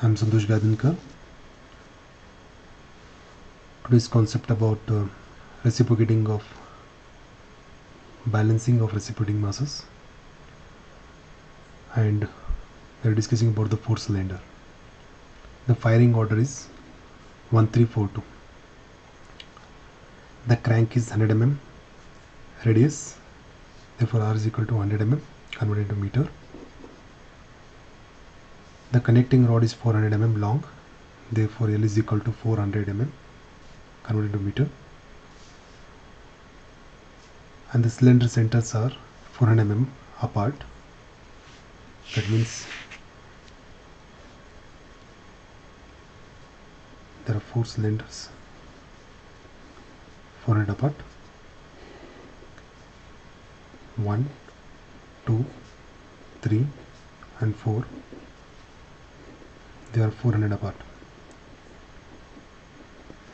I'm Santosh Gaidhankar. Today's concept about uh, reciprocating of balancing of reciprocating masses and we are discussing about the four cylinder. The firing order is 1342. The crank is 100 mm radius therefore R is equal to 100 mm converted into meter. The connecting rod is 400 mm long therefore L is equal to 400 mm converted into meter. And the cylinder centers are 400 mm apart. That means there are four cylinders 400 apart. 1 2 3 and 4 they are 400 apart.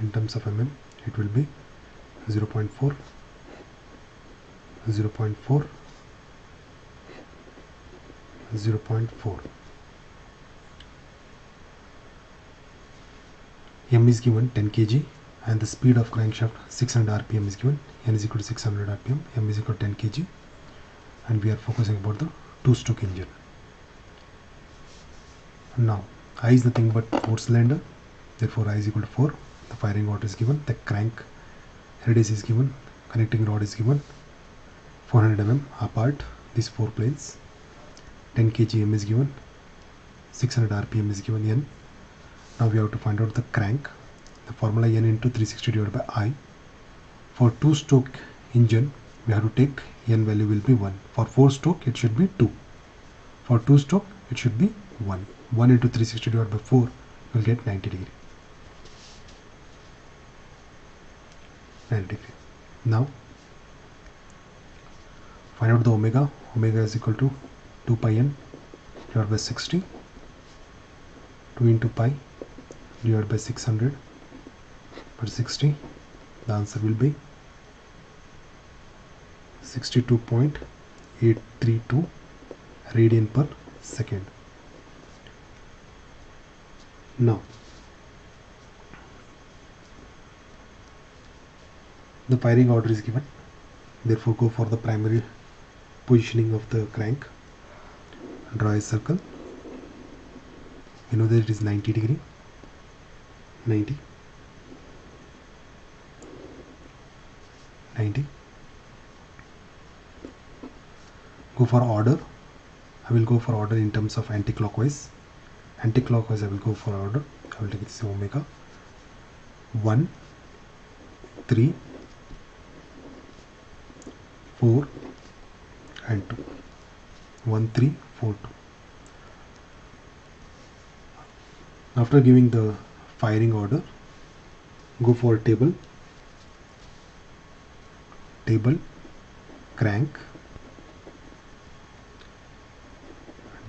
In terms of mm it will be 0 0.4 0 0.4 0 0.4 m is given 10 kg and the speed of crankshaft 600 rpm is given. N is equal to 600 rpm m. Is equal to 10 kg. And we are focusing about the two stroke engine. Now i is nothing but four cylinder. Therefore i is equal to 4 the firing order is given. The crank radius is given. Connecting rod is given. 400 mm apart. These four planes. 10 kgm is given. 600 rpm is given n. Now we have to find out the crank. The formula n into 360 divided by i. For two stroke engine we have to take n value will be 1 for four stroke it should be 2 for two stroke it should be 1 1 into 360 divided by 4 will get 90 degree. 90 degree. Now find out the omega. Omega is equal to 2 pi n divided by 60 2 into pi divided by 600 per 60 the answer will be 62.832 radian per second now the firing order is given. Therefore go for the primary positioning of the crank draw a circle. You know that it is 90 degree? 90 90 go for order. I will go for order in terms of anti-clockwise anti-clockwise I will go for order. I will take this omega. 1 3 4 and 2 1 3 4 2 after giving the firing order go for table. Table crank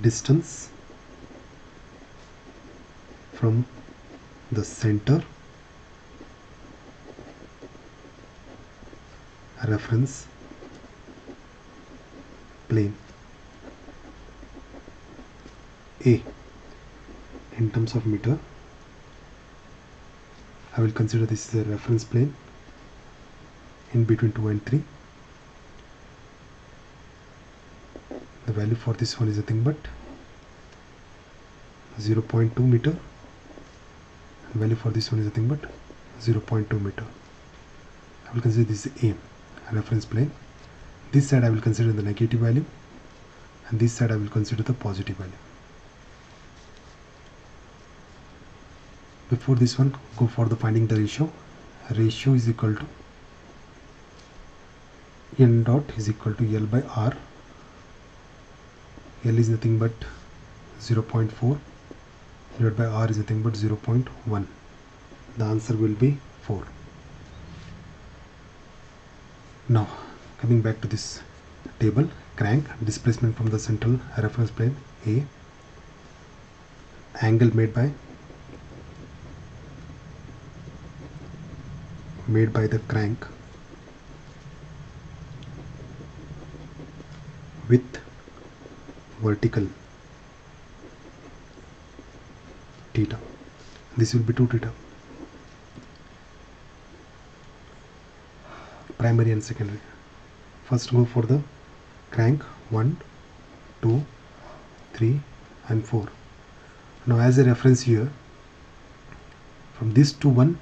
distance from the center. Reference plane. A. In terms of meter I will consider this is a reference plane in between 2 and 3 the value for this one is nothing but 0.2 meter and value for this one is nothing but 0.2 meter. I will consider this A reference plane. This side I will consider the negative value and this side I will consider the positive value. Before this one go for the finding the ratio. Ratio is equal to n dot is equal to L by R. L is nothing but 0.4 divided by R is nothing but 0.1 the answer will be 4 now coming back to this table crank displacement from the central reference plane A. Angle made by made by the crank with vertical theta. This will be 2 theta. Primary and secondary. First go for the crank. 1 2 3 and 4 now as a reference here from this to 1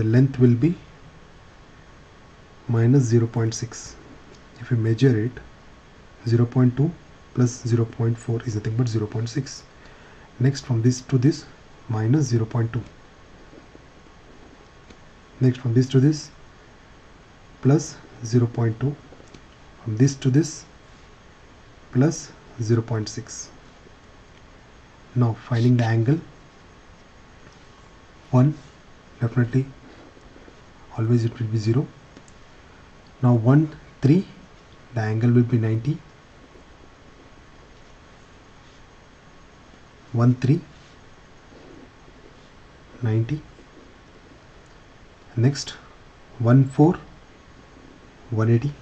the length will be minus 0.6 if you measure it 0.2 plus 0.4 is nothing but 0.6 next from this to this minus 0.2 next from this to this plus 0.2 from this to this plus 0.6 now finding the angle. 1 definitely always it will be 0 now 1 3 the angle will be 90 1 3 90 next 1 4 180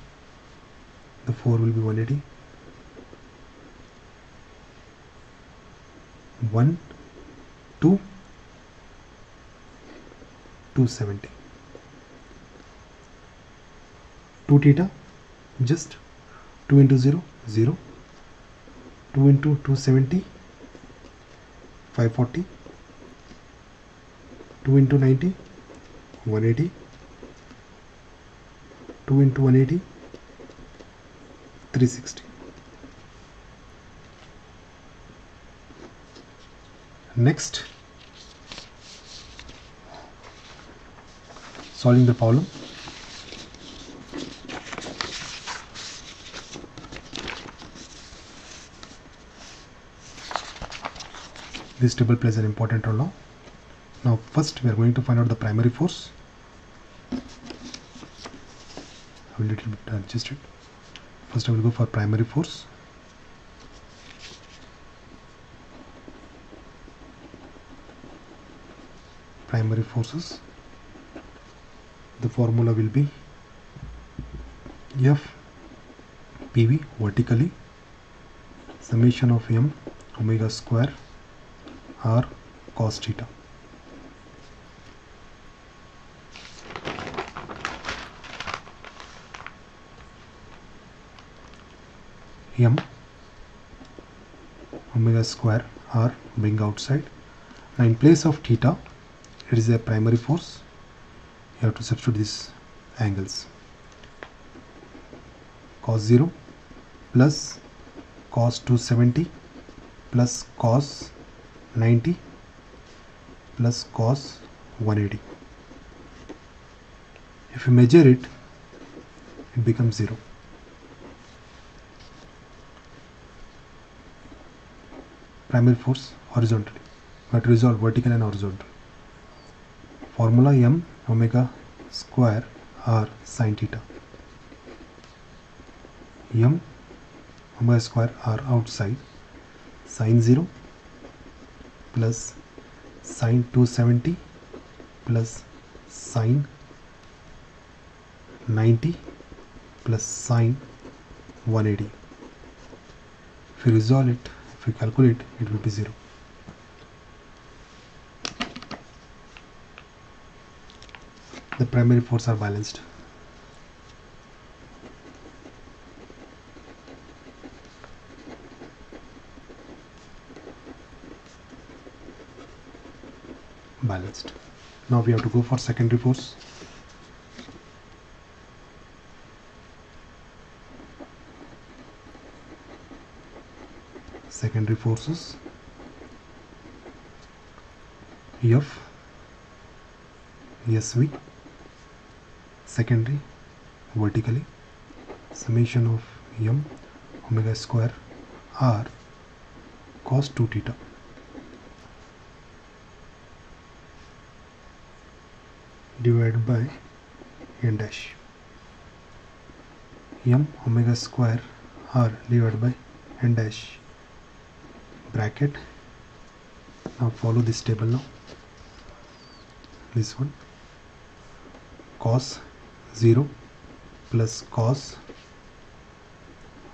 the 4 will be 180 1 2 270 2 theta just 2 into 0 0 2 into 270 540 2 into 90 180 2 into 180 360 next solving the problem this table plays an important role now. Now first we are going to find out the primary force. I will little bit adjust it. First I will go for primary force. Primary forces. The formula will be F PV vertically summation of m omega square r cos theta. M omega square r bring outside. Now in place of theta it is a primary force. You have to substitute these angles. Cos 0 plus cos 270 plus cos 90 plus cos 180 if you measure it it becomes 0 primary force horizontally but resolve vertical and horizontal. Formula m omega square r sin theta. M omega square r outside sin 0 plus sine 270 plus sine 90 plus sine 180 if you resolve it if you calculate it will be 0 the primary force are balanced balanced now we have to go for secondary force secondary forces F. SV secondary vertically. Summation of m omega square r cos 2 theta divided by n dash. M omega square r divided by n dash bracket. Now follow this table now. This one. Cos 0 plus cos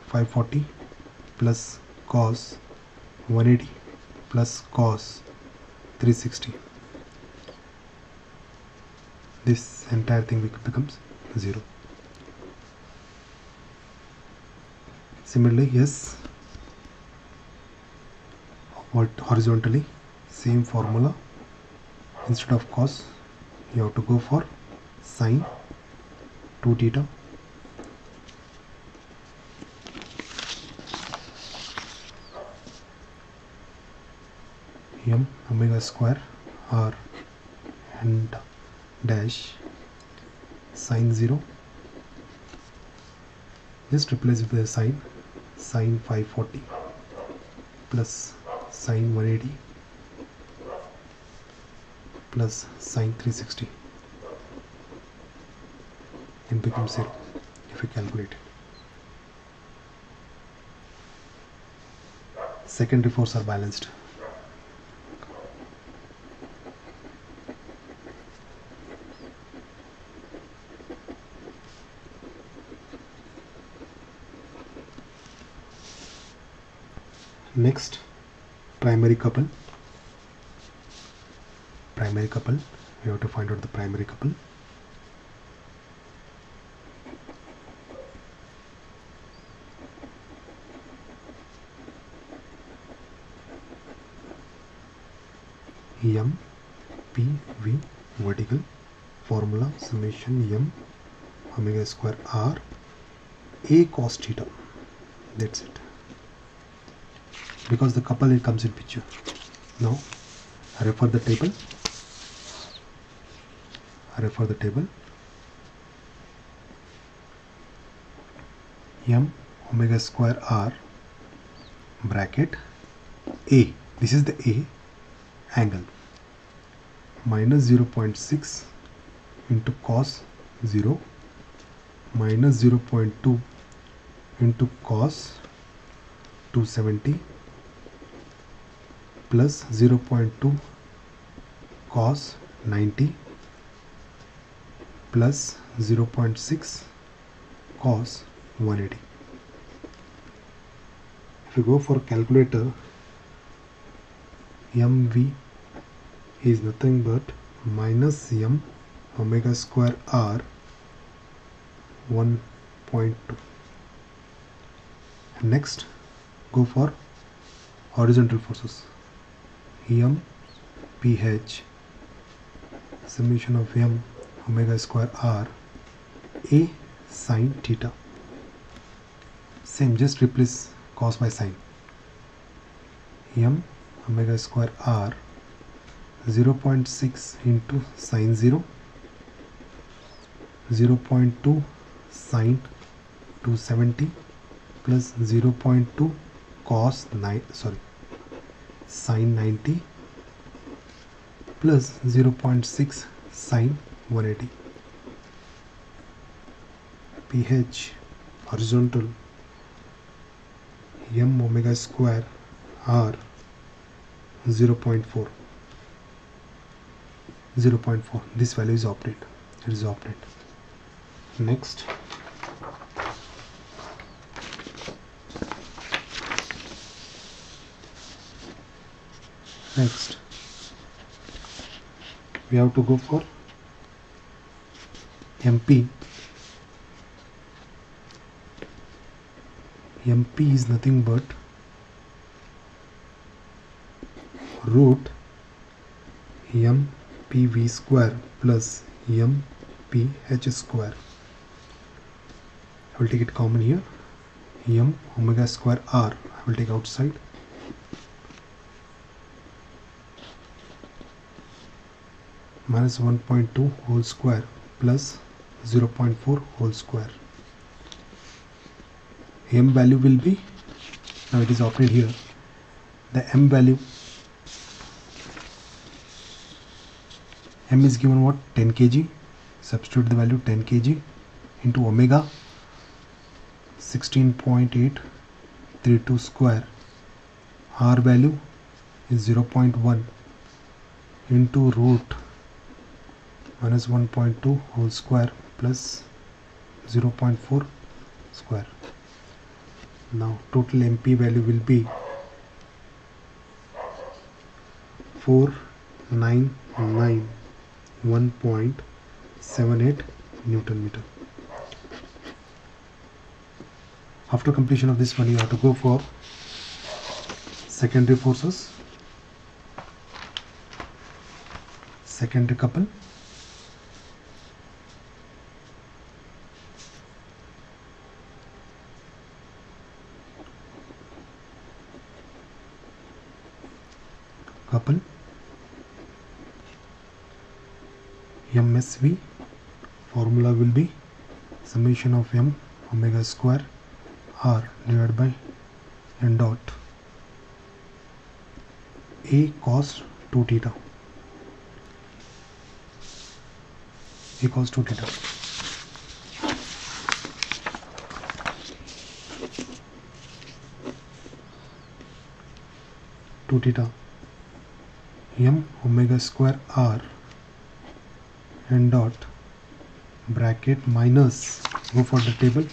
540 plus cos 180 plus cos 360 this entire thing becomes 0 similarly yes what horizontally same formula. Instead of cos you have to go for sine 2 theta. M omega square r and dash sine 0 just replace it with the sine sine 540 plus sine 180 plus sine 360 and becomes 0 if we calculate it. Secondary force are balanced next primary couple. Primary couple. We have to find out the primary couple. M p v vertical. Formula summation m omega square r a cos theta. That's it because the couple it comes in picture. Now I refer the table. I refer the table. M omega square r bracket a. This is the a angle. Minus 0.6 into cos 0 minus 0.2 into cos 270 plus 0.2 cos 90 plus 0.6 cos 180 if you go for calculator mv is nothing but minus m omega square r 1.2 next go for horizontal forces m ph summation of m omega square r a sine theta. Same just replace cos by sine. M omega square r 0.6 into sine 0 0.2 sine 270 plus 0.2 cos 9 sorry sine 90 plus 0.6 sine 180 pH horizontal m omega square r 0.4 0.4 this value is operate it is operate next next. We have to go for MP MP is nothing but root MPV square plus MPH square. I will take it common here. M omega square R. I will take outside minus 1.2 whole square plus 0.4 whole square. M value will be now it is operated here the m value. M is given what? 10 kg. Substitute the value 10 kg into omega 16.832 square. R value is 0.1 into root minus 1.2 whole square plus 0.4 square. Now total MP value will be 499 1.78 newton meter. After completion of this one you have to go for secondary forces secondary couple MSV formula will be summation of m omega square r divided by n dot a cos 2 theta. A cos 2 theta. Two theta m omega square r n dot bracket minus go for the table.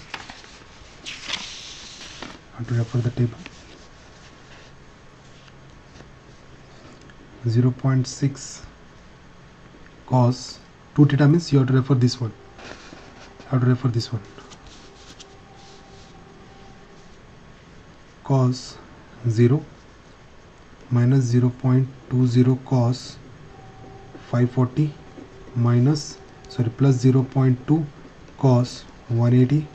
And to refer the table? 0.6 cos 2 theta means you have to refer this one. Have to refer this one? Cos 0 minus 0.20 cos 540 minus sorry plus 0.2 cos 180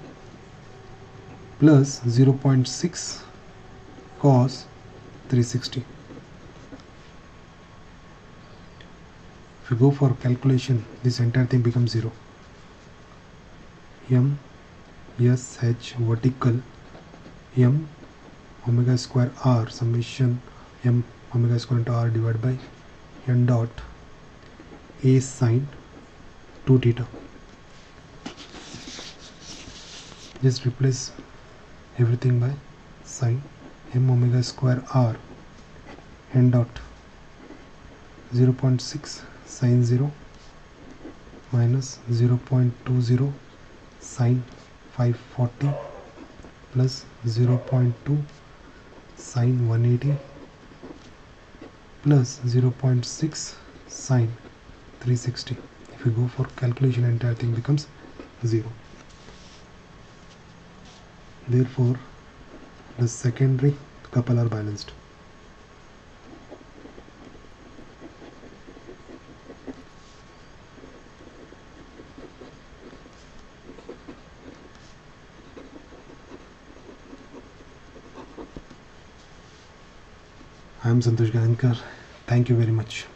plus 0.6 cos 360 if you go for calculation this entire thing becomes 0 m s h vertical. M omega square r summation m omega square into r divided by n dot a sine 2 theta. Just replace everything by sine m omega square r n dot 0.6 sine 0 minus 0.20 sine 540 plus 0.2 sine 180 plus 0.6 sine 360 if you go for calculation entire thing becomes 0 therefore the secondary couple are balanced I am Santosh Gaidhankar. Thank you very much.